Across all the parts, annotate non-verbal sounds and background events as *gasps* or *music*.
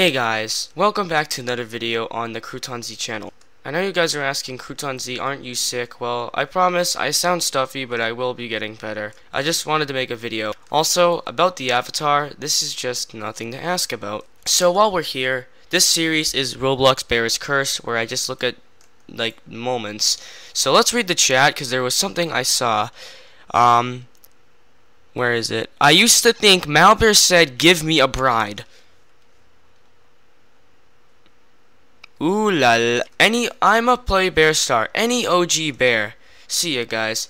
Hey guys, welcome back to another video on the Crouton Z channel. I know you guys are asking, Crouton Z, aren't you sick? Well, I promise, I sound stuffy, but I will be getting better. I just wanted to make a video. Also, about the avatar, this is just nothing to ask about. So while we're here, this series is Roblox Bear's Curse, where I just look at, like, moments. So let's read the chat, because there was something I saw. Um, where is it? I used to think Malbear said, give me a bride. Ooh la la. Any, I'm a play bear star. Any OG bear. See ya, guys.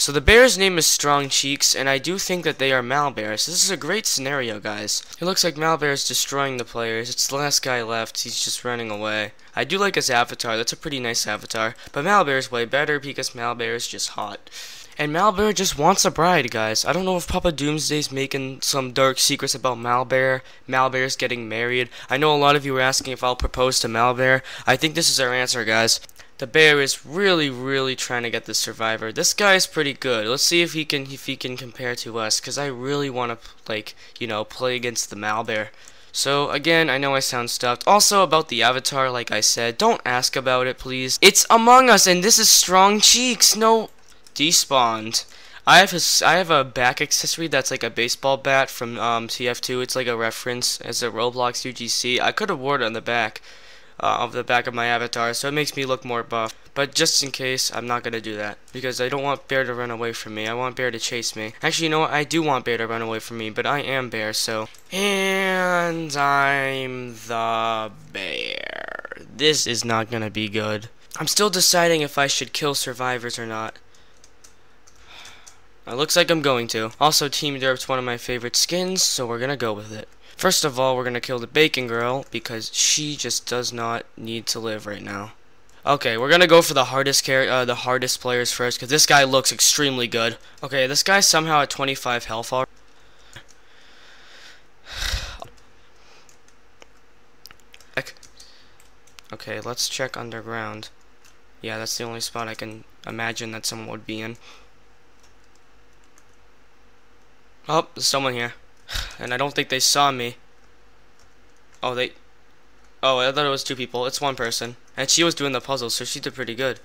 So the bear's name is Strong Cheeks, and I do think that they are Malbears. This is a great scenario, guys. It looks like Malbear is destroying the players. It's the last guy left. He's just running away. I do like his avatar. That's a pretty nice avatar. But Malbear's way better because Malbear is just hot. And Malbear just wants a bride, guys. I don't know if Papa Doomsday's making some dark secrets about Malbear. Malbear's getting married. I know a lot of you were asking if I'll propose to Malbear. I think this is our answer, guys. The bear is really, really trying to get the survivor. This guy is pretty good. Let's see if he can if he can compare to us, because I really want to like you know play against the Malbear. So again, I know I sound stuffed. Also about the avatar, like I said, don't ask about it, please. It's Among Us, and this is Strong Cheeks. No, despawned. I have a, I have a back accessory that's like a baseball bat from um, TF2. It's like a reference as a Roblox UGC. I could have worn it on the back uh, of the back of my avatar, so it makes me look more buff. But just in case, I'm not gonna do that because I don't want Bear to run away from me. I want Bear to chase me. Actually, you know what? I do want Bear to run away from me, but I am Bear, so. And I'm the Bear. This is not gonna be good. I'm still deciding if I should kill survivors or not. *sighs* It looks like I'm going to. Also, Team Derp's one of my favorite skins, so we're gonna go with it. First of all, we're gonna kill the Bacon Girl, because she just does not need to live right now. Okay, we're gonna go for the hardest uh, the hardest players first, because this guy looks extremely good. Okay, this guy's somehow at 25 health already. Okay, let's check underground. Yeah, that's the only spot I can imagine that someone would be in. Oh, there's someone here. *sighs* And I don't think they saw me. Oh, they... Oh, I thought it was two people. It's one person. And she was doing the puzzle, so she did pretty good.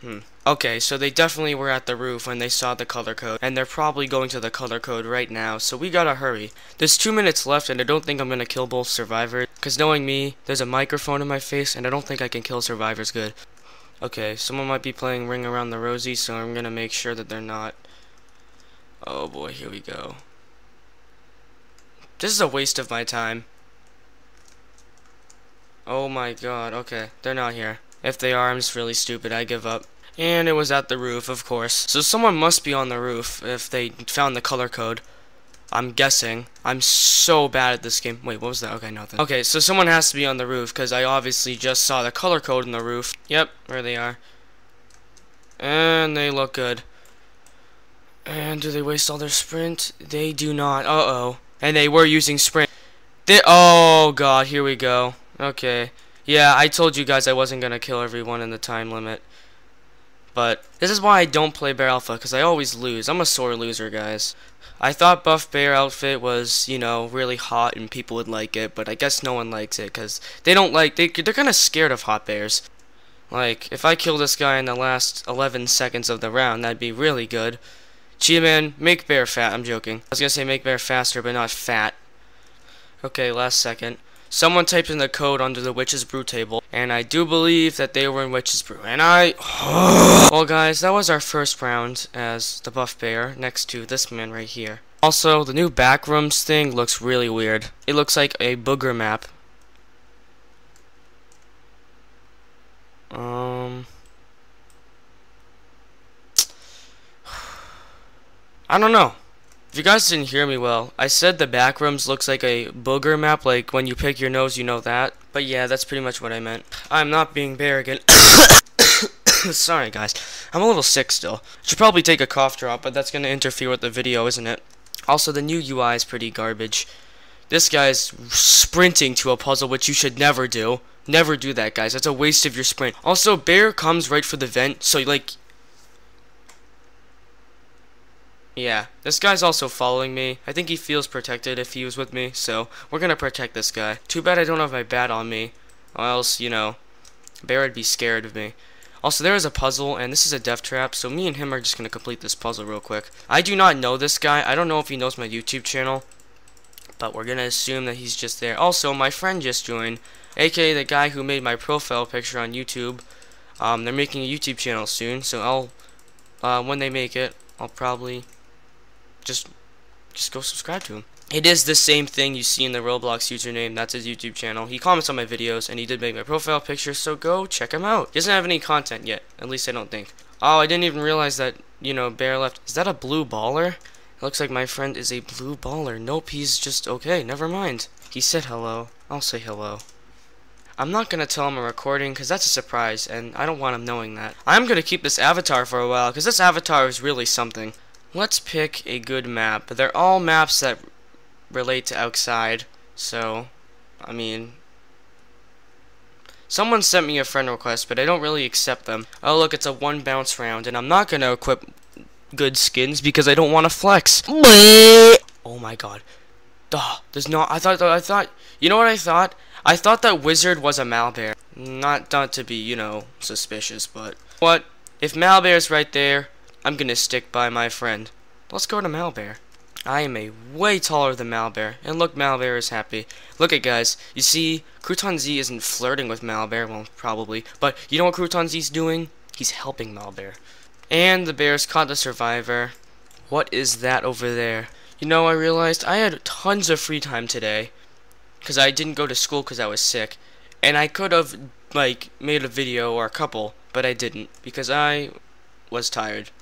Hmm. Okay, so they definitely were at the roof when they saw the color code. And they're probably going to the color code right now, so we gotta hurry. There's two minutes left, and I don't think I'm gonna kill both survivors. Because knowing me, there's a microphone in my face, and I don't think I can kill survivors good. Okay, someone might be playing Ring Around the Rosie, so I'm gonna make sure that they're not. Oh boy, here we go. This is a waste of my time. Oh my god, okay, they're not here. If they are, I'm just really stupid, I give up. And it was at the roof, of course. So someone must be on the roof if they found the color code. I'm guessing. I'm so bad at this game. Wait, what was that? Okay, nothing. Okay, so someone has to be on the roof, because I obviously just saw the color code in the roof. Yep, there they are. And they look good. And do they waste all their sprint? They do not. Uh-oh. And they were using sprint. They oh god, here we go. Okay. Yeah, I told you guys I wasn't going to kill everyone in the time limit. But this is why I don't play Bear Alpha, because I always lose. I'm a sore loser, guys. I thought Buff Bear outfit was, you know, really hot and people would like it, but I guess no one likes it, because they don't like, they, they're kind of scared of hot bears. Like, if I kill this guy in the last 11 seconds of the round, that'd be really good. Cheetah Man, make bear fat. I'm joking. I was gonna say make bear faster, but not fat. Okay, last second. Someone typed in the code under the Witch's Brew table, and I do believe that they were in Witch's Brew. And I... *gasps* well, guys, that was our first round as the buff bear next to this man right here. Also, the new backrooms thing looks really weird. It looks like a booger map. Um... I don't know. If you guys didn't hear me well, I said the backrooms looks like a booger map, like when you pick your nose, you know that. But yeah, that's pretty much what I meant. I'm not being arrogant. *coughs* Sorry, guys. I'm a little sick still. Should probably take a cough drop, but that's going to interfere with the video, isn't it? Also, the new UI is pretty garbage. This guy's sprinting to a puzzle, which you should never do. Never do that, guys. That's a waste of your sprint. Also, Bear comes right for the vent, so, like, Yeah, this guy's also following me. I think he feels protected if he was with me, so we're gonna protect this guy. Too bad I don't have my bat on me, or else, you know, Bear would be scared of me. Also, there is a puzzle, and this is a death trap, so me and him are just gonna complete this puzzle real quick. I do not know this guy. I don't know if he knows my YouTube channel, but we're gonna assume that he's just there. Also, my friend just joined, aka the guy who made my profile picture on YouTube. Um, they're making a YouTube channel soon, so I'll, uh, when they make it, I'll probably just just go subscribe to him. It is the same thing you see in the Roblox username. That's his YouTube channel. He comments on my videos, and he did make my profile picture, so go check him out. He doesn't have any content yet. At least I don't think. Oh, I didn't even realize that, you know, Bear left. Is that a blue baller? It looks like my friend is a blue baller. Nope, he's just okay. Never mind. He said hello. I'll say hello. I'm not going to tell him I'm recording because that's a surprise, and I don't want him knowing that. I'm going to keep this avatar for a while because this avatar is really something. Let's pick a good map. They're all maps that relate to outside. So, I mean, someone sent me a friend request, but I don't really accept them. Oh, look, it's a one bounce round, and I'm not going to equip good skins because I don't want to flex. oh my god. Duh, there's not, I thought, I thought, you know what I thought? I thought that Wizard was a Malbear. Not, not to be, you know, suspicious, but what? If Malbear's right there, I'm gonna stick by my friend. Let's go to Malbear. I am a way taller than Malbear, and look, Malbear is happy. Look at guys, you see, Crouton Z isn't flirting with Malbear, well, probably, but you know what Crouton Z's doing? He's helping Malbear. And the bears caught the survivor. What is that over there? You know, I realized I had tons of free time today, because I didn't go to school because I was sick, and I could have, like, made a video or a couple, but I didn't, because I was tired.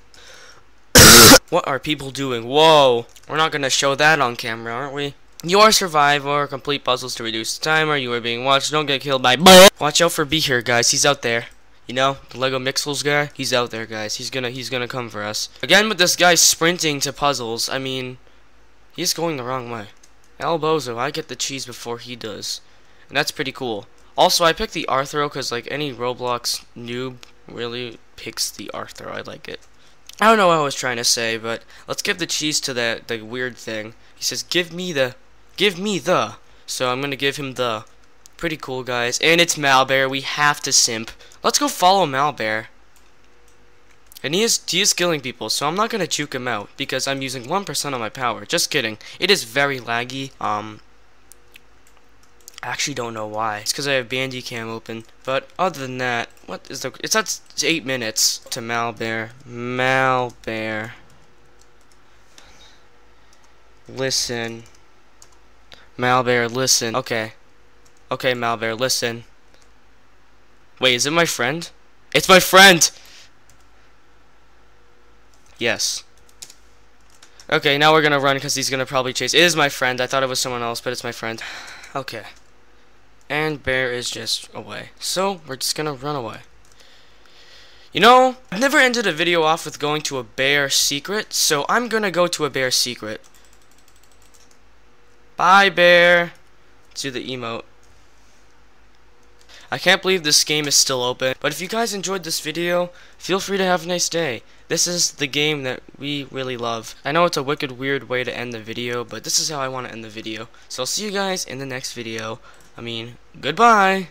What are people doing? Whoa! We're not gonna show that on camera, aren't we? You are survivor. Complete puzzles to reduce the timer. You are being watched. Don't get killed by. Watch out for Be here, guys. He's out there. You know, the Lego Mixels guy. He's out there, guys. He's gonna he's gonna come for us again. With this guy sprinting to puzzles. I mean, he's going the wrong way. Elbozo, I get the cheese before he does, and that's pretty cool. Also, I picked the Arthro because like any Roblox noob really picks the Arthro. I like it. I don't know what I was trying to say, but let's give the cheese to that the weird thing. He says, "Give me the, give me the." So I'm gonna give him the. Pretty cool, guys. And it's Malbear. We have to simp. Let's go follow Malbear. And he is he is killing people, so I'm not gonna juke him out because I'm using one percent of my power. Just kidding. It is very laggy. Um, actually don't know why. It's because I have Bandicam open. But other than that, what is the... It's at 8 minutes to Malbear. Malbear. Listen. Malbear, listen. Okay. Okay, Malbear, listen. Wait, is it my friend? It's my friend! Yes. Okay, now we're gonna run because he's gonna probably chase. It is my friend. I thought it was someone else, but it's my friend. *sighs* Okay and bear is just away. So we're just gonna run away. You know, I've never ended a video off with going to a bear secret, so I'm gonna go to a bear secret. Bye, bear. To the emote. I can't believe this game is still open, but if you guys enjoyed this video, feel free to have a nice day. This is the game that we really love. I know it's a wicked weird way to end the video, but this is how I want to end the video. So I'll see you guys in the next video. I mean, goodbye.